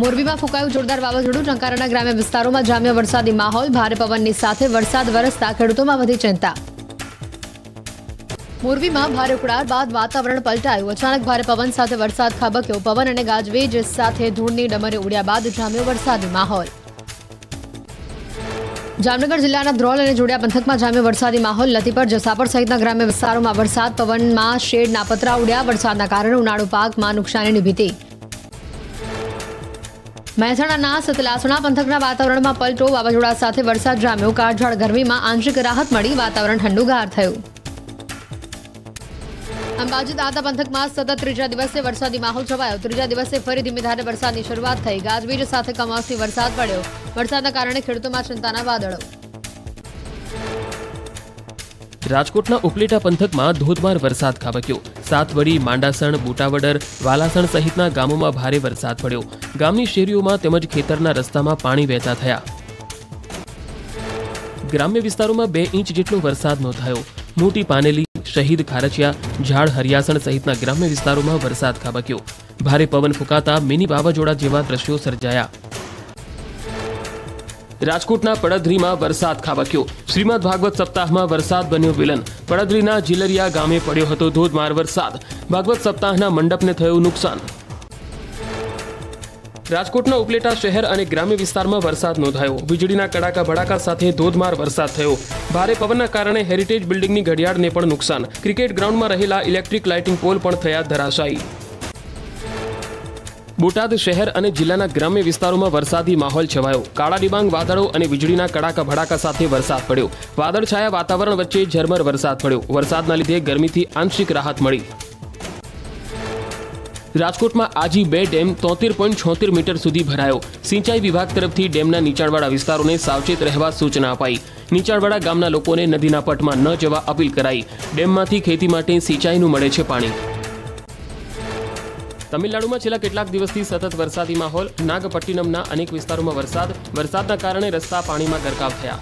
મોરબીમાં ફૂંકાયું જોરદાર વાવાઝોડું. ટંકારાના ગ્રામ્ય વિસ્તારોમાં જામ્યો વરસાદી માહોલ. ભારે પવનની સાથે વરસાદ વરસતા ખેડૂતોમાં વધી ચિંતા. મોરબીમાં ભારે ઉકળાટ બાદ વાતાવરણ પલટાયું. અચાનક ભારે પવન સાથે વરસાદ ખાબક્યો. પવન અને ગાજવીજ સાથે ધૂળની ડમરે ઉડ્યા બાદ જામ્યો વરસાદી માહોલ. જામનગર જિલ્લાના ધ્રોલ અને જોડિયા પંથકમાં જામ્યો વરસાદી માહોલ. લતીપર, જસાપર સહિતના ગ્રામ્ય વિસ્તારોમાં વરસાદ. પવનમાં શેડના પતરા ઉડ્યા. વરસાદના કારણે ઉનાળુ પાકમાં નુકસાનીની ભીતિ. મહેસાણાના સતલાસણા પંથકના વાતાવરણમાં પલટો, વાવાઝોડા સાથે વરસાદ જામ્યો. કાળઝાળ ગરમીમાં આંશિક રાહત મળી, વાતાવરણ ઠંડુગાર થયું. અંબાજી દાતા પંથકમાં સતત ત્રીજા દિવસે વરસાદી માહોલ છવાયો. ત્રીજા દિવસે ફરી ધીમી ધારે વરસાદની શરૂઆત થઈ. ગાજવીજ સાથે કમોસમી વરસાદ પડ્યો. વરસાદના કારણે ખેડૂતોમાં ચિંતાના વાદળો. રાજકોટના ઉપલેટા પંથકમાં ધોધમાર વરસાદ ખાબક્યો. સાતવડી, માંડાસણ બુટાવડર વાલાસણ સહિતના ગામોમાં ભારે વરસાદ પડ્યો. ગામની શેરીઓમાં તેમજ ખેતરના રસ્તામાં પાણી વહેતા થયા. ગ્રામ્ય વિસ્તારોમાં બે ઇંચ જેટલો વરસાદ નોંધાયો. મોટી પાનેલી, શહીદ ખારચિયા, ઝાડ હરિયાસણ સહિતના ગ્રામ્ય વિસ્તારોમાં વરસાદ ખાબક્યો. ભારે પવન ફૂંકાતા મિની વાવાઝોડા જેવા દ્રશ્યો સર્જાયા. રાજકોટના પડદરીમાં વરસાદ ખાબક્યો. શ્રીમદ ભાગવત સપ્તાહમાં વરસાદ બન્યો વિલન. પડદરીના જીલરિયા ગામે પડ્યો હતો ધોધમાર વરસાદ. ભાગવત સપ્તાહના મંડપને થયું નુકસાન. રાજકોટના ઉપલેટા શહેર અને ગ્રામ્ય વિસ્તારમાં વરસાદ નોંધાયો. વીજળીના કડાકા ભડાકા સાથે ધોધમાર વરસાદ થયો. ભારે પવનના કારણે હેરિટેજ બિલ્ડિંગની ઘડિયાળને પણ નુકસાન. ક્રિકેટ ગ્રાઉન્ડમાં રહેલા ઇલેક્ટ્રિક લાઇટિંગ પોલ પણ થયા ધરાશાયી. બોટાદ શહેર અને જિલ્લાના ગ્રામ્ય વિસ્તારોમાં વરસાદી માહોલ છવાયો. કાળા ડિબાંગ વાદળો અને વીજળીના કડાકા ભડાકા સાથે વરસાદ પડ્યો. વાદળછાયા વાતાવરણ વચ્ચે ઝરમર વરસાદ પડ્યો. વરસાદના લીધે ગરમીથી આંશિક રાહત મળી. રાજકોટમાં આજી બે ડેમ તોતેર પોઈન્ટ છોતેર મીટર સુધી ભરાયો. સિંચાઈ વિભાગ તરફથી ડેમના નીચાણવાળા વિસ્તારોને સાવચેત રહેવા સૂચના અપાઈ. નીચાણવાળા ગામના લોકોને નદીના પટમાં ન જવા અપીલ કરાઈ. ડેમમાંથી ખેતી માટે સિંચાઈનું મળે છે પાણી. તમિલનાડુમાં છેલ્લા કેટલાક દિવસથી સતત વરસાદી માહોલ, નાગપટ્ટિનમના અનેક વિસ્તારોમાં વરસાદ, વરસાદના કારણે રસ્તા પાણીમાં ગરકાવ થયા.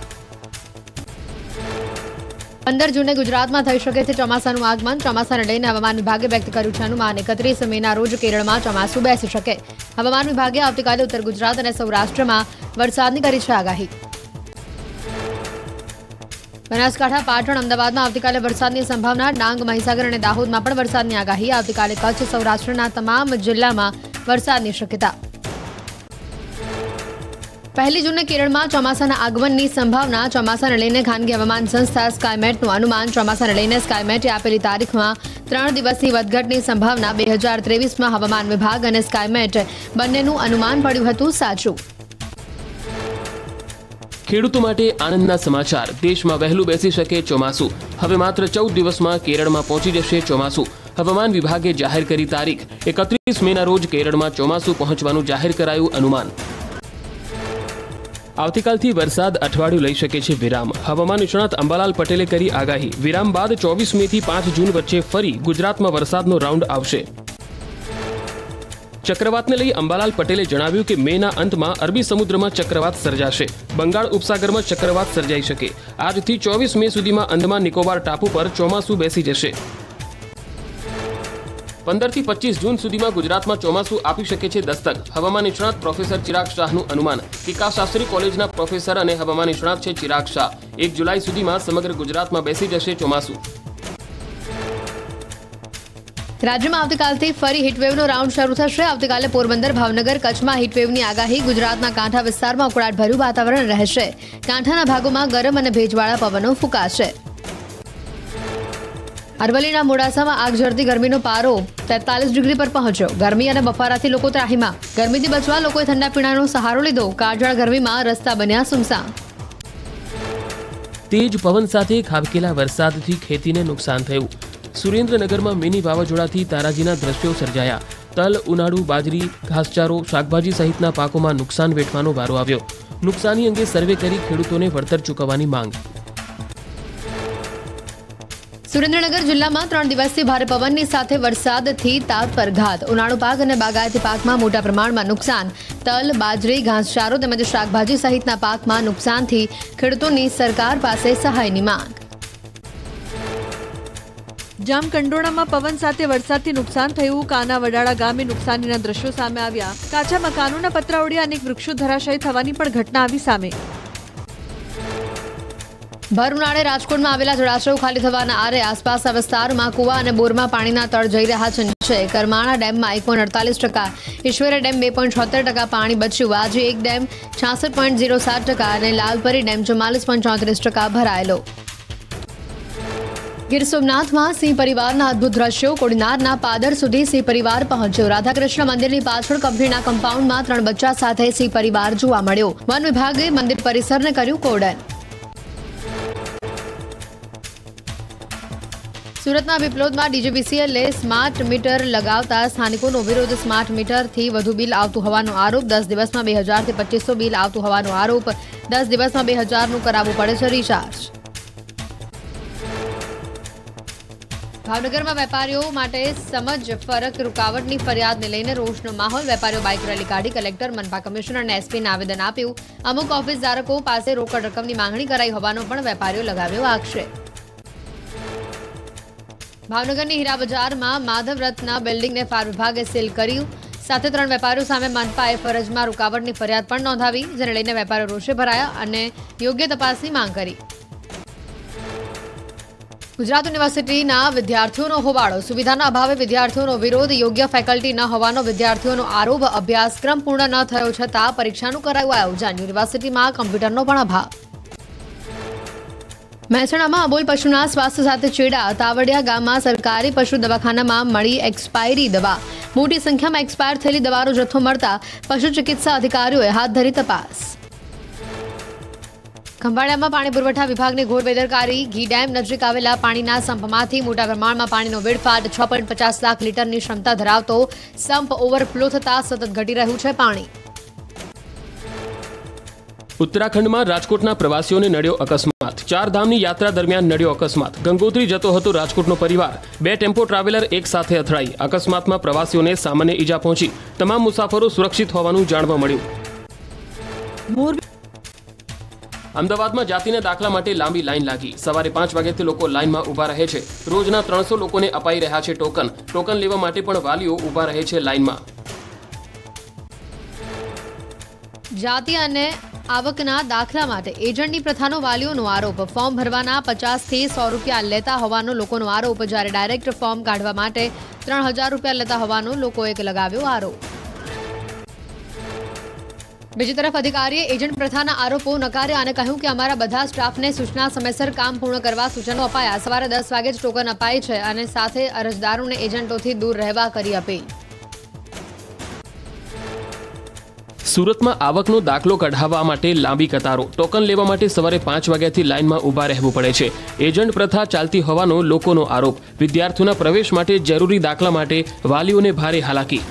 પંદર જૂને ગુજરાતમાં થઈ શકે છે ચોમાસાનું આગમન. ચોમાસાને લઈને હવામાન વિભાગે વ્યક્ત કર્યું છે અનુમાન. એકત્રીસ મેના રોજ કેરળમાં ચોમાસું બેસી શકે. હવામાન વિભાગે આવતીકાલે ઉત્તર ગુજરાત અને સૌરાષ્ટ્રમાં વરસાદની કરી છે આગાહી. બનાસકાંઠા, પાટણ, અમદાવાદમાં આવતીકાલે વરસાદની સંભાવના. ડાંગ, મહીસાગર અને દાહોદમાં પણ વરસાદની આગાહી. આવતીકાલે કચ્છ, સૌરાષ્ટ્રના તમામ જિલ્લામાં વરસાદની શક્યતા. પહેલી જૂને કેરળમાં ચોમાસાના આગમનની સંભાવના. ચોમાસાને લઈને ખાનગી હવામાન સંસ્થા સ્કાયમેટનું અનુમાન. ચોમાસાને લઈને સ્કાયમેટે આપેલી તારીખમાં ત્રણ દિવસની વધઘટની સંભાવના. બે હજાર ત્રેવીસમાં હવામાન વિભાગ અને સ્કાયમેટ બંનેનું અનુમાન પડ્યું હતું સાચું. ખેડૂતો માટે આનંદના સમાચાર. દેશમાં વહેલું બેસી શકે ચોમાસું. હવે માત્ર ચૌદ દિવસમાં કેરળમાં પહોંચી જશે ચોમાસું. હવામાન વિભાગે જાહેર કરી તારીખ. એકત્રીસ મેના રોજ કેરળમાં ચોમાસું પહોંચવાનું જાહેર કરાયું અનુમાન. આવતીકાલથી વરસાદ અઠવાડિયું લઈ શકે છે વિરામ. હવામાન નિષ્ણાત અંબાલાલ પટેલે કરી આગાહી. વિરામ બાદ ચોવીસ મે થી પાંચ જૂન વચ્ચે ફરી ગુજરાતમાં વરસાદનો રાઉન્ડ આવશે. ચક્રવાતને લઈ અંબાલાલ પટેલે જણાવ્યું કે મેના અંતમાં અરબી સમુદ્રમાં ચક્રવાત સર્જાશે. બંગાળ ઉપસાગરમાં ચક્રવાત સર્જાઈ શકે. આજથી ચોવીસ મે સુધીમાં અંદમાન નિકોબાર ટાપુ પર ચોમાસું બેસી જશે. પંદરથી પચીસ જૂન સુધીમાં ગુજરાતમાં ચોમાસું આપી શકે છે દસ્તક. હવામાન નિષ્ણાત પ્રોફેસર ચિરાગ શાહનું અનુમાન. ટીકાશાસ્ત્રી કોલેજના પ્રોફેસર અને હવામાન નિષ્ણાત છે ચિરાગ શાહ. એક જુલાઈ સુધીમાં સમગ્ર ગુજરાતમાં બેસી જશે ચોમાસું. રાજ્યમાં આવતીકાલથી ફરી હીટવેવનો રાઉન્ડ શરૂ થશે. આવતીકાલે પોરબંદર, ભાવનગર, કચ્છમાં હીટવેવની આગાહી, ગુજરાતના કાંઠા વિસ્તારમાં ઉકળાટભર્યું વાતાવરણ રહેશે. કાંઠાના ભાગોમાં ગરમ અને ભેજવાળા પવનો ફૂંકાશે. અરવલ્લીના મોડાસામાં આગ ઝરતી ગરમીનો પારો તેતાલીસ ડિગ્રી પર પહોંચ્યો. ગરમી અને બફારાથી લોકો ત્રાહીમાં. ગરમીથી બચવા લોકોએ ઠંડા પીણાનો સહારો લીધો. કાળઝાળ ગરમીમાં રસ્તા બન્યા સુમસામ. તેજ પવન સાથે ખાબકેલા વરસાદથી ખેતીને નુકસાન થયું. સુરેન્દ્રનગરમાં મિની વાવાઝોડાથી તારાજીના દ્રશ્યો સર્જાયા. તલ, ઉનાળુ, બાજરી, ઘાસચારો, શાકભાજી સહિતના પાકોમાં નુકસાન વેઠવાનો વારો આવ્યો. નુકસાની અંગે સર્વે કરી ખેડૂતોને વળતર ચૂકવવાની માંગ. સુરેન્દ્રનગર જિલ્લામાં ત્રણ દિવસથી ભારે પવનની સાથે વરસાદથી તાપ પર ઘાત ઉનાળુ પાક અને બાગાયતી પાકમાં મોટા પ્રમાણમાં નુકસાન. તલ, બાજરી, ઘાસચારો તેમજ શાકભાજી સહિતના પાકમાં નુકસાનથી ખેડૂતોની સરકાર પાસે સહાયની માંગ. જામકંડોળામાં પવન સાથે વરસાદથી નુકસાન થયું. કાના વડાળા ગામે નુકસાનીના દ્રશ્યો સામે આવ્યા. કાચા મકાનોના પતરા ઉડ્યા અનેક વૃક્ષો ધરાશાયી થવાની પણ ઘટના આવી સામે. ભર ઉનાળે રાજકોટમાં આવેલા જળાશયો ખાલી થવાના આરે આસપાસના વિસ્તારમાં કુવા અને બોરમાં પાણીના તળ જઈ રહ્યા છે. કરમાણા ડેમમાં એક પોઈન્ટ અડતાલીસ ટકા, ઈશ્વરે ડેમ બે પોઈન્ટ છોતેર ટકા પાણી બચ્યું. આજે એક ડેમ છાસઠ પોઈન્ટ ઝીરો સાત ટકા અને લાલપરી ડેમ ચુમ્માલીસ પોઈન્ટ ચોત્રીસ ટકા ભરાયેલો. ગીર સોમનાથમાં સિંહ પરિવારના અદ્ભુત દ્રશ્યો. કોડીનારના પાદર સુધી સિંહ પરિવાર પહોંચ્યો. રાધાકૃષ્ણ મંદિરની પાછળ કંપનીના કમ્પાઉન્ડમાં ત્રણ બચ્ચા સાથે સિંહ પરિવાર જોવા મળ્યો. વન વિભાગે મંદિર પરિસરને કર્યું કોડન સુરતના વિપ્લોદમાં ડીજીવીસીએલે સ્માર્ટ મીટર લગાવતા સ્થાનિકોનો વિરોધ. સ્માર્ટ મીટરથી વધુ બિલ આવતું હોવાનો આરોપ. દસ દિવસમાં બે હજારથી પચીસો બિલ આવતું હોવાનો આરોપ. દસ દિવસમાં બે હજારનું કરાવવું પડે છે રિચાર્જ. ભાવનગરમાં વેપારીઓ માટે સમજ ફરક રૂકાવટની ફરિયાદને લઈને રોષનો માહોલ. વેપારીઓ બાઇક રેલી કાઢી કલેક્ટર, મનપા કમિશનર અને એસપીને આવેદન આપ્યું. અમુક ઓફિસ ધારકો પાસે રોકડ રકમની માંગણી કરાઈ હોવાનો પણ વેપારીઓ લગાવ્યો આક્ષેપ. ભાવનગરની હીરા બજારમાં માધવ રથના બિલ્ડિંગને ફાર વિભાગે સીલ કર્યું. સાથે ત્રણ વેપારીઓ સામે મનપાએ ફરજમાં રૂકાવટની ફરિયાદ પણ નોંધાવી, જેને લઈને વેપારીઓ રોષે ભરાયા અને યોગ્ય તપાસની માંગ કરી. ગુજરાત યુનિવર્સિટીના વિદ્યાર્થીઓનો હોબાળો. સુવિધાના અભાવે વિદ્યાર્થીઓનો વિરોધ, યોગ્ય ફેકલ્ટી ન હોવાનો વિદ્યાર્થીઓનો આરોપ, અભ્યાસક્રમ પૂર્ણ ન થયો છતાં પરીક્ષાનું કરાયું આયોજન. યુનિવર્સિટીમાં કમ્પ્યુટરનો પણ અભાવ. મહેસાણામાં અબોલ પશુના સ્વાસ્થ્ય સાથે ચેડા. તાવડિયા ગામમાં સરકારી પશુ દવાખાનામાં મળી એક્સપાયરી દવા. મોટી સંખ્યામાં એક્સપાયર થયેલી દવાનો જથ્થો મળતા પશુ ચિકિત્સા અધિકારીઓએ હાથ ધરી તપાસ. ખંભાળિયામાં પાણી પુરવઠા વિભાગની ઘોર બેદરકારી ઘી ડેમ નજીક આવેલા પાણીના સંપમાંથી મોટા પ્રમાણમાં પાણીનો વેડફાટ છ પોઈન્ટ પચાસ લાખ લીટરની ક્ષમતા ધરાવતો સંપ ઓવરફ્લો થતાં સતત ઘટી રહ્યું છે પાણી. ઉત્તરાખંડમાં રાજકોટના પ્રવાસીઓને નડ્યો અકસ્માત. ચાર ધામની યાત્રા દરમિયાન નડ્યો અકસ્માત. ગંગોત્રી જતો હતો રાજકોટનો પરિવાર. બે ટેમ્પો ટ્રાવેલર એક સાથે અથડાઈ. અકસ્માતમાં પ્રવાસીઓને સામાન્ય ઈજા પહોંચી. તમામ મુસાફરો સુરક્ષિત હોવાનું જાણવા મળ્યું. મોરબી અમદાવાદમાં જાતિના દાખલા માટે લાંબી લાઈન લાગી. સવારે પાંચ વાગ્યાથી લોકો લાઈનમાં ઊભા રહે છે. રોજના ત્રણસો લોકોને અપાઈ રહ્યા છે ટોકન. ટોકન લેવા માટે પણ વાલીઓ ઊભા રહે છે લાઈનમાં. જાતિ અને આવકના દાખલા માટે એજન્ટની પ્રથાનો વાલીઓનો આરોપ. ફોર્મ ભરવાના પચાસથી સો રૂપિયા લેતા હોવાનો લોકોનો આરોપ. જ્યારે ડાયરેક્ટ ફોર્મ કાઢવા માટે ત્રણ હજાર રૂપિયા લેતા હોવાનો લોકોએ લગાવ્યો આરોપ. બીજી તરફ અધિકારીએ એજન્ટ પ્રથાના આરોપો નકાર્યા અને કહ્યું કે અમારા બધા સ્ટાફને સૂચના સમયસર કામ પૂર્ણ કરવા સૂચનો અપાયા. સવારે દસ વાગે જ ટોકન અપાય છે અને સાથે અરજદારોને એજન્ટોથી દૂર રહેવા કરી અપીલ. સુરતમાં આવકનો દાખલો કઢાવવા માટે લાંબી કતારો. ટોકન લેવા માટે સવારે પાંચ વાગ્યાથી લાઇનમાં ઊભા રહેવું પડે છે. એજન્ટ પ્રથા ચાલતી હોવાનો લોકોનો આરોપ. વિદ્યાર્થીઓના પ્રવેશ માટે જરૂરી દાખલા માટે વાલીઓને ભારે હાલાકી.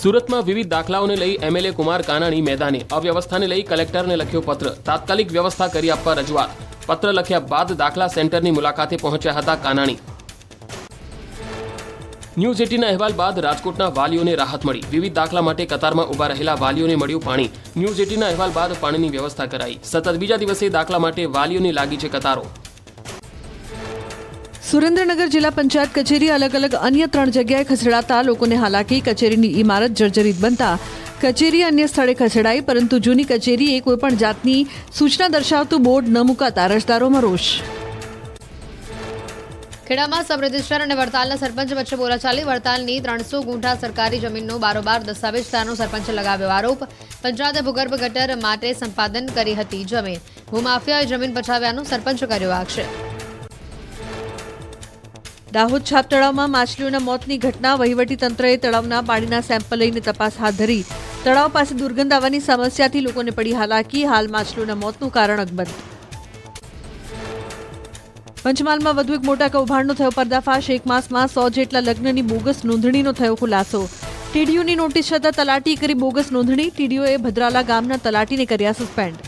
સુરતમાં વિવિધ દાખલાઓને લઈ એમએલએ કુમાર કાનાણી મેદાને, અવ્યવસ્થાને લઈ કલેક્ટરને લખ્યો પત્ર. તાત્કાલિક વ્યવસ્થા કરી આપવા રજૂઆત. પત્ર લખ્યા બાદ દાખલા સેન્ટરની મુલાકાતે પહોંચ્યા હતા કાનાણી. ન્યૂઝ એટીના અહેવાલ બાદ રાજકોટના વાલીઓને રાહત મળી. વિવિધ દાખલા માટે કતારમાં ઊભા રહેલા વાલીઓને મળ્યું પાણી. ન્યૂઝ એટીના અહેવાલ બાદ પાણીની વ્યવસ્થા કરાઈ. સતત બીજા દિવસે દાખલા માટે વાલીઓની લાગી છે કતારો. સુરેન્દ્રનગર જિલ્લા પંચાયત કચેરી અલગ અલગ અન્ય ત્રણ જગ્યાએ ખસેડાતા લોકોને હાલાકી, કચેરીની ઇમારત જર્જરિત બનતા કચેરી અન્ય સ્થળે ખસેડાઈ, પરંતુ જૂની કચેરીએ કોઈપણ જાતની સૂચના દર્શાવતું બોર્ડ ન મુકાતા અરજદારોમાં રોષ. ખેડામાં સબ અને વડતાલના સરપંચ વચ્ચે બોલાચાલી, વડતાલની ત્રણસો ગુંઠા સરકારી જમીનનો બારોબાર દસ્તાવેજ થયાનો સરપંચે લગાવ્યો આરોપ. પંચાયતે ભૂગર્ભ ગટર માટે સંપાદન કરી હતી જમીન. ભૂમાફિયાએ જમીન પછાવ્યાનો સરપંચ કર્યો આક્ષેપ. દાહોદ છાપ તળાવમાં માછલીઓના મોતની ઘટના, વહીવટી તંત્રએ તળાવના પાણીના સેમ્પલ લઈને તપાસ હાથ ધરી. તળાવ પાસે દુર્ગંધ આવવાની સમસ્યાથી લોકોને પડી હાલાકી, હાલ માછલીઓના મોતનું કારણ અકબંધ. પંચમહાલમાં વધુ એક મોટા કૌભાંડનો થયો પર્દાફાશ. એક માસમાં સો જેટલા લગ્નની બોગસ નોંધણીનો થયો ખુલાસો. ટીડીયુની નોટિસ છતાં તલાટી કરી બોગસ નોંધણી. ટીડીઓએ ભદ્રાલા ગામના તલાટીને કર્યા સસ્પેન્ડ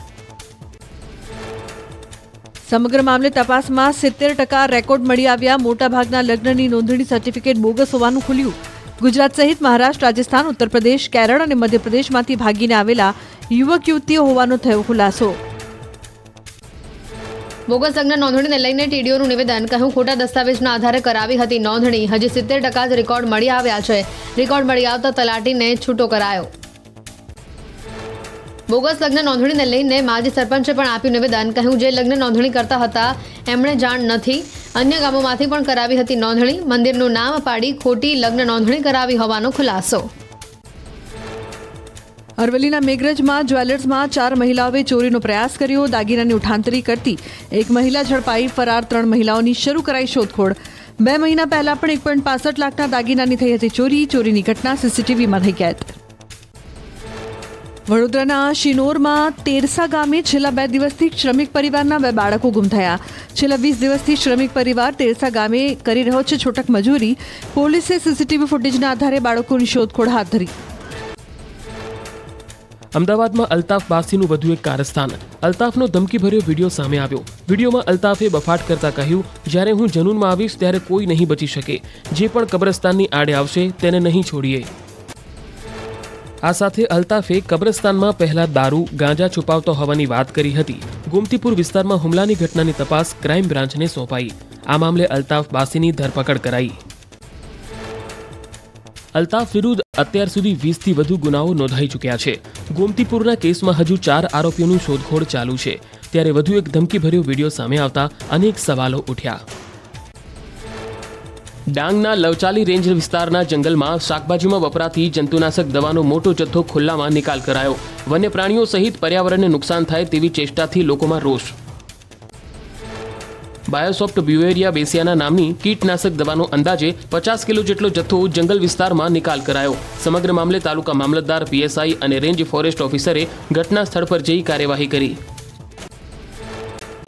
સમગ્ર મામલે તપાસમાં સિત્તેર ટકા રેકોર્ડ મળી આવ્યા. મોટાભાગના લગ્નની નોંધણી સર્ટિફિકેટ બોગસ હોવાનું ખુલ્યું. ગુજરાત સહિત મહારાષ્ટ્ર, રાજસ્થાન ઉત્તર પ્રદેશ કેરળ અને મધ્યપ્રદેશમાંથી ભાગીને આવેલા યુવક યુવતીઓ હોવાનો થયો ખુલાસો. બોગસ લગ્ન નોંધણીને લઈને ટીડીઓનું નિવેદન. કહ્યું, ખોટા દસ્તાવેજના આધારે કરાવી હતી નોંધણી. હજી સિત્તેર ટકા જ રેકોર્ડ મળી આવ્યા છે. રેકોર્ડ મળી આવતા તલાટીને છૂટો કરાયો. બોગસ લગ્ન નોંધણીને લઈને માજી સરપંચે પણ આપ્યું નિવેદન. કહ્યું, જે લગ્ન નોંધણી કરતા હતા, એમણે જાણ નથી. અન્ય ગામોમાંથી પણ કરાવી હતી નોંધણી. મંદિરનું નામ પાડી ખોટી લગ્ન નોંધણી કરાવી હોવાનો ખુલાસો. અરવલ્લીના મેઘરજમાં જ્વેલર્સમાં ચાર મહિલાઓએ ચોરીનો પ્રયાસ કર્યો. દાગીનાની ઉઠાંતરી કરતી એક મહિલા ઝડપાઈ. ફરાર ત્રણ મહિલાઓની શરૂ કરાઈ શોધખોળ. બે મહિના પહેલા પણ એક પોઈન્ટ પાસઠ લાખના દાગીનાની થઈ હતી ચોરી. ચોરીની ઘટના સીસીટીવીમાં થઈ કેદ. વડોદરાના શિનોરમાં તેરસા ગામે છેલ્લા બે દિવસથી શ્રમિક પરિવારના બે બાળકો ગુમ થયા. છેલ્લા વીસ દિવસથી શ્રમિક પરિવાર તેરસા ગામે કરી રહ્યો છે છૂટક મજૂરી. પોલીસે સીસીટીવી ફૂટેજના આધારે બાળકોની શોધખોળ હાથ ધરી. અમદાવાદમાં અલ્તાફ બાસીનું વધુ એક કારસ્તાન અલ્તાફનો ધમકીભર્યો વીડિયો સામે આવ્યો. વિડીયોમાં અલ્તાફે બફાટ કરતા કહ્યું, જ્યારે હું જનૂનમાં આવીશ ત્યારે કોઈ નહીં બચી શકે. જે પણ કબ્રસ્તાનની આડે આવશે તેને નહીં છોડીએ. આ સાથે અલ્તાફે કબ્રસ્તાનમાં પહેલા દારૂ, ગાંજા છુપાવતો હોવાની વાત કરી હતી. ગોમતીપુર વિસ્તારમાં હુમલાની ઘટનાની તપાસ ક્રાઇમ બ્રાન્ચને સોંપાઈ. આ મામલે અલ્તાફ બાસીની ધરપકડ કરાઈ. અલ્તાફ વિરુદ્ધ અત્યાર સુધી વીસથી વધુ ગુનાઓ નોંધાઈ ચૂક્યા છે. ગોમતીપુરના કેસમાં હજુ ચાર આરોપીઓની શોધખોળ ચાલુ છે. ત્યારે વધુ એક ધમકીભર્યો વીડિયો સામે આવતા અનેક સવાલો ઉઠ્યા. ડાંગના લવચાલી રેન્જ વિસ્તારના જંગલમાં શાકભાજીમાં વપરાતી જંતુનાશક દવાનો મોટો જથ્થો ખુલ્લામાં નિકાલ કરાયો. વન્ય પ્રાણીઓ સહિત પર્યાવરણને નુકસાન થાય તેવી ચેષ્ટાથી લોકોમાં રોષ. બાયોસોફ્ટ બ્યુએરિયા બેસિયાના નામની કીટનાશક દવાનો અંદાજે પચાસ કિલો જેટલો જથ્થો જંગલ વિસ્તારમાં નિકાલ કરાયો. સમગ્ર મામલે તાલુકા મામલતદાર પીએસઆઈ અને રેન્જ ફોરેસ્ટ ઓફિસરે ઘટના સ્થળ પર જઈ કાર્યવાહી કરી.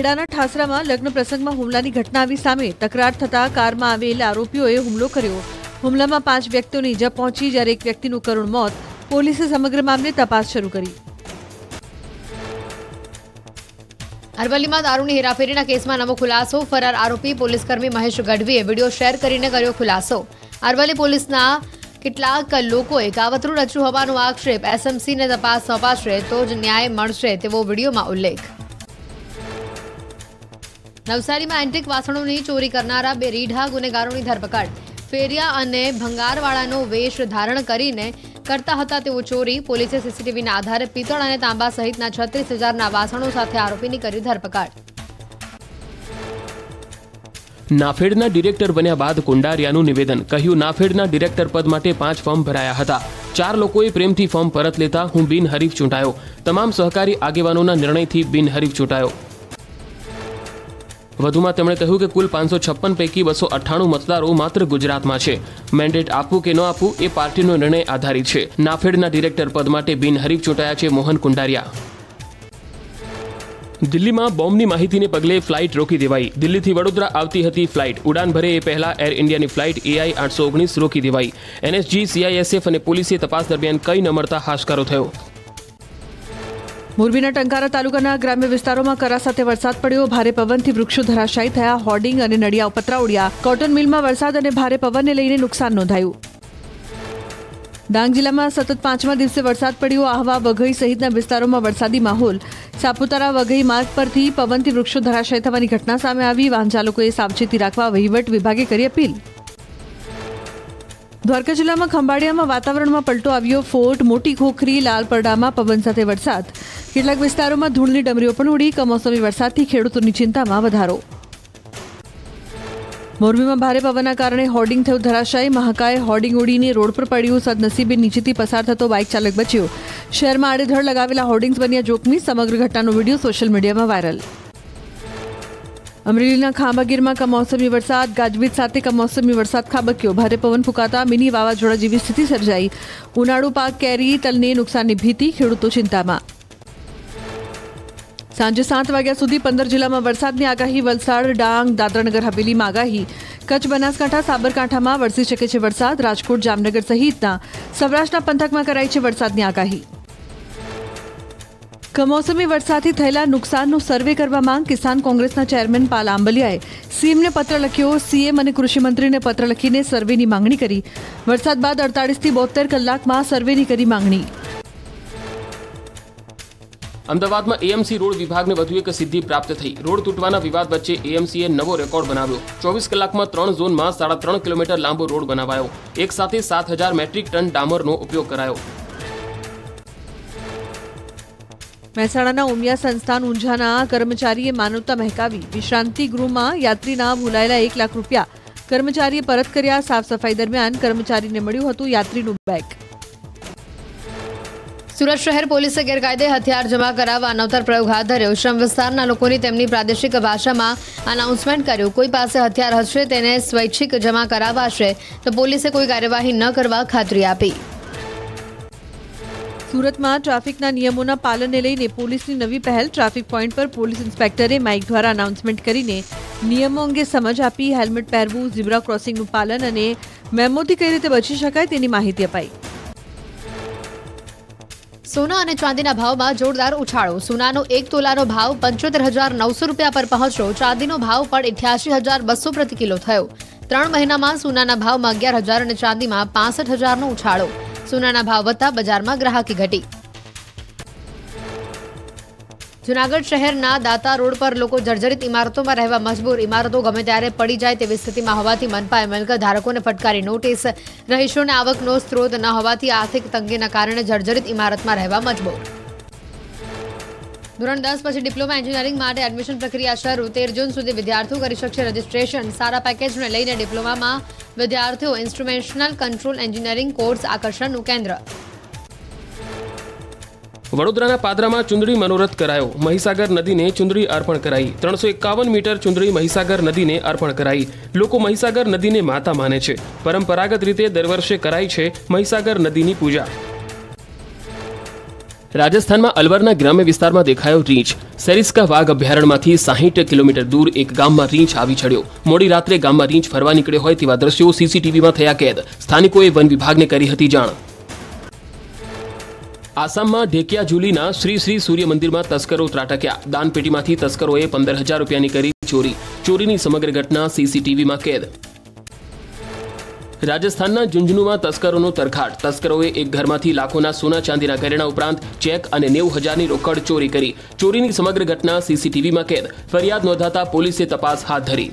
ખેડાના ઠાસરામાં લગ્ન પ્રસંગમાં હુમલાની ઘટના આવી સામે તકરાર થતા કારમાં આવેલ આરોપીઓએ હુમલો કર્યો. હુમલામાં પાંચ વ્યક્તિઓને ઈજા પહોંચી જ્યારે એક વ્યક્તિનું કરુણ મોત પોલીસે સમગ્ર મામલે તપાસ શરૂ કરી. અરવલ્લીમાં દારૂની હેરાફેરીના કેસમાં નવો ખુલાસો. ફરાર આરોપી પોલીસકર્મી મહેશ ગઢવીએ વીડિયો શેર કરીને કર્યો ખુલાસો. અરવલ્લી પોલીસના કેટલાક લોકોએ કાવતરું રચ્યું હોવાનો આક્ષેપ. એસએમસીને તપાસ સોંપાશે તો જ ન્યાય મળશે તેવો વિડીયોમાં ઉલ્લેખ. નવસારીમાં એન્ટિક વાસણોની ચોરી કરનારા બે રીઢા ગુનેગારોની ધરપકડ. ફેરિયા અને ભંગારવાળાનો વેશ ધારણ કરીને કરતા હતા તેઓ ચોરી. પોલીસે સીસીટીવીના આધારે પિત્તળ અને તાંબા સહિતના છત્રીસ હજારના વાસણો સાથે આરોપીની કરી ધરપકડ. નાફેડના ડિરેક્ટર બન્યા બાદ કુંડારિયાનું નિવેદન. કહ્યું, નાફેડના ડિરેક્ટર પદ માટે પાંચ ફોર્મ ભરાયા હતા. ચાર લોકોએ પ્રેમથી ફોર્મ પરત લેતા હું બિનહરીફ ચૂંટાયો. તમામ સહકારી આગેવાનોના નિર્ણયથી બિનહરીફ ચૂંટાયો. વધુમાં તેમણે કહ્યું કે કુલ પાંચસો છપ્પન પૈકી બસો અઠ્ઠાણું મતદારો માત્ર ગુજરાતમાં છે. મેન્ડેટ આપવું કે ન આપવું એ પાર્ટીનો નિર્ણય આધારિત છે. નાફેડના ડિરેક્ટર પદ માટે બિનહરીફ ચૂંટાયા છે મોહન કુંડારિયા. દિલ્હીમાં બોમ્બની માહિતીને પગલે ફ્લાઇટ રોકી દેવાઈ. દિલ્હીથી વડોદરા આવતી હતી ફ્લાઇટ. ઉડાન ભરે એ પહેલા એર ઇન્ડિયાની ફ્લાઇટ એઆઈ આઠસો ઓગણીસ રોકી દેવાઈ. એનએસજી સીઆઈએસએફ અને પોલીસે તપાસ દરમિયાન કઈ ન મળતા હાશકારો થયો. મોરબીના ટંકારા તાલુકાના ગ્રામ્ય વિસ્તારોમાં કરા સાથે વરસાદ પડ્યો. ભારે પવનથી વૃક્ષો ધરાશાયી થયા. હોર્ડિંગ અને નડિયા પતરા ઉડ્યા. કોટન મિલમાં વરસાદ અને ભારે પવનને લઈને નુકસાન નોંધાયું. ડાંગ જિલ્લામાં સતત પાંચમા દિવસે વરસાદ પડ્યો. આહવા, વઘઈ સહિતના વિસ્તારોમાં વરસાદી માહોલ. સાપુતારા, વઘઈ માર્ગ પરથી પવનથી વૃક્ષો ધરાશાયી થવાની ઘટના સામે આવી. વાહન ચાલકોએ સાવચેતી રાખવા વહીવટ વિભાગે કરી અપીલ. દ્વારકા જિલ્લામાં ખંભાળિયામાં વાતાવરણમાં પલટો આવ્યો. ફોર્ટ મોટી ખોખરી લાલપરડામાં પવન સાથે વરસાદ. કેટલાક વિસ્તારોમાં ધૂળની ડમરીઓ પણ ઉડી. કમોસમી વરસાદથી ખેડૂતોની ચિંતામાં વધારો. મોરબીમાં ભારે પવનના કારણે હોર્ડિંગ થયું ધરાશાયી. મહાકાય હોર્ડિંગ ઉડીને રોડ પર પડ્યું. સદનસીબે નીચેથી પસાર થતો બાઇક ચાલક બચ્યો. શહેરમાં આડેધડ લગાવેલા હોર્ડિંગ્સ બન્યા જોખમી. સમગ્ર ઘટનાનો વીડિયો સોશિયલ મીડિયામાં વાયરલ. અમરેલીના ખાંભાગીરમાં કમોસમી વરસાદ, ગાજવીજ સાથે કમોસમી વરસાદ ખાબક્યો ભારે પવન ફૂંકાતા મિની વાવાઝોડા જેવી સ્થિતિ સર્જાઈ. ઉનાળુ પાક કેરી, તલને નુકસાનની ભીતિ, ખેડૂતો ચિંતામાં. સાંજે સાત વાગ્યા સુધી પંદર જિલ્લામાં વરસાદની આગાહી, વલસાડ, ડાંગ, દાદરાનગર હવેલીમાં આગાહી કચ્છ, બનાસકાંઠા, સાબરકાંઠામાં વરસી શકે છે વરસાદ. રાજકોટ, જામનગર સહિતના સૌરાષ્ટ્રના પંથકમાં કરાઈ છે વરસાદની આગાહી. કમોસમી વરસાદથી થયેલા નુકસાનનો સર્વે કરવા માંગ કિસાન કોંગ્રેસના ચેરમેન પાલ આંબલિયાએ. સીએમને પત્ર લખ્યો, સીએમ અને કૃષિમંત્રીને પત્ર લખીને સર્વેની માંગણી કરી. વરસાદ બાદ અડતાળીસથી બોતેર કલાકમાં સર્વેની કરી માંગણી. અમદાવાદમાં એએમસી રોડ વિભાગને વધુ એક સિદ્ધિ પ્રાપ્ત થઈ. રોડ તૂટવાના વિવાદ વચ્ચે એએમસીએ નવો રેકોર્ડ બનાવ્યો. ચોવીસ કલાકમાં ત્રણ ઝોનમાં સાડા ત્રણ કિલોમીટર લાંબો રોડ બનાવાયો. એક સાથે સાત હજાર મેટ્રિક ટન ડામરનો ઉપયોગ કરાયો. મહેસાણાના ઉમિયા સંસ્થાન ઊંઝાના કર્મચારીએ માનવતા મહેકાવી વિશ્રાંતિ ગૃહમાં યાત્રીના ભૂલાયેલા એક લાખ રૂપિયા કર્મચારીએ પરત કર્યા. સાફ સફાઈ દરમિયાન કર્મચારીને મળ્યું હતું યાત્રીનું બેગ. સુરત શહેર પોલીસે ગેરકાયદે હથિયાર જમા કરાવવા અનવતર પ્રયોગ હાથ ધર્યો. શ્રમ વિસ્તારના લોકોની તેમની પ્રાદેશિક ભાષામાં અનાઉન્સમેન્ટ કર્યું. કોઈ પાસે હથિયાર હશે તેને સ્વૈચ્છિક જમા કરાવાશે તો પોલીસે કોઈ કાર્યવાહી ન કરવા ખાતરી આપી. સુરતમાં ટ્રાફિકના નિયમોના પાલનને લઈને પોલીસની નવી પહેલ. ટ્રાફિક પોઈન્ટ પર પોલીસ ઇન્સ્પેક્ટરે માઇક દ્વારા અનાઉન્સમેન્ટ કરીને નિયમો અંગે સમજ આપી, હેલ્મેટ પહેરવું, ઝીબ્રા ક્રોસિંગનું પાલન અને મેમોથી કઈ રીતે બચી શકાય તેની માહિતી અપાઈ. સોના અને ચાંદીના ભાવમાં જોરદાર ઉછાળો. સોનાનો એક તોલાનો ભાવ પંચોતેર હજાર નવસો રૂપિયા પર પહોંચ્યો. ચાંદીનો ભાવ પણ અઠ્યાસી હજાર બસો પ્રતિ કિલો થયો. ત્રણ મહિનામાં સોનાના ભાવમાં અગિયાર હજાર અને ચાંદીમાં પાસઠ હજારનો ઉછાળો. સોનાના ભાવ વધતા બજારમાં ગ્રાહકી ઘટી. જૂનાગઢ શહેરના દાતા રોડ પર લોકો જર્જરિત ઇમારતોમાં રહેવા મજબૂર. ઇમારતો ગમે ત્યારે પડી જાય તેવી સ્થિતિમાં હોવાથી મનપાએ મિલકત ધારકોને ફટકારી નોટિસ. રહીશોને આવકનો સ્ત્રોત ન હોવાથી આર્થિક તંગીના કારણે જર્જરિત ઇમારતમાં રહેવા મજબૂર. ધોરણ દસ પછી ડિપ્લોમા એન્જિનિયરિંગ માટે એડમિશન પ્રક્રિયા શરૂ. તેર જૂન સુધી વિદ્યાર્થીઓ કરી શકશે રજીસ્ટ્રેશન સારા પેકેજને લઈને ડિપ્લોમામાં વિદ્યાર્થીઓ ઇન્સ્ટ્રુમેશનલ કંટ્રોલ એન્જિનિયરિંગ કોર્સ આકર્ષણનું કેન્દ્ર. વડોદરાના પાદરામાં ચુંદડી મનોરથ કરાયો. મહીસાગર નદીને ચુંદડી અર્પણ કરાઈ. ત્રણસો એકાવન મીટર ચુંદડી મહીસાગર નદીને અર્પણ કરાઈ. લોકો મહીસાગર નદીને માતા માને છે. પરંપરાગત રીતે દર વર્ષે કરાય છે મહીસાગર નદીની પૂજા. રાજસ્થાનમાં અલવરના ગ્રામ્ય વિસ્તારમાં દેખાયો રીંછ. સેરિસ્કા વાઘ અભયારણ્યમાંથી સાહીઠ કિલોમીટર દૂર એક ગામમાં રીંછ આવી ચડ્યો. મોડી રાત્રે ગામમાં રીંછ ફરવા નીકળ્યો હોય તેવા દ્રશ્યો સીસીટીવીમાં થયા કેદ. સ્થાનિકોએ વન વિભાગને કરી હતી જાણ. આસામમાં ઢેકિયાજુલીના શ્રી શ્રી સૂર્ય મંદિરમાં તસ્કરો ત્રાટક્યા. દાનપેટીમાંથી તસ્કરોએ પંદર હજાર રૂપિયાની કરી ચોરી. ચોરીની સમગ્ર ઘટના સીસીટીવીમાં કેદ. રાજસ્થાનના ઝુંઝુનુમાં તસ્કરોનો તરખાટ. તસ્કરોએ એક ઘરમાંથી લાખોના સોના ચાંદીના ઘરેણા ઉપરાંત ચેક અને નેવું હજારની રોકડ ચોરી કરી. ચોરીની સમગ્ર ઘટના સીસીટીવીમાં કેદ. ફરિયાદ નોંધાતા પોલીસે તપાસ હાથ ધરી.